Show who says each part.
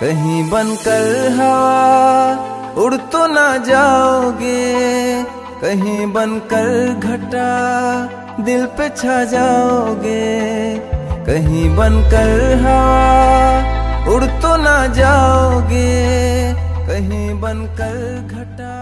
Speaker 1: कहीं बनकर हवा उड़ तो ना जाओगे। कहीं बनकर घटा दिल पे छा जाओगे। कहीं बनकर हवा उड़ तो ना जाओगे। कहीं बनकर घटा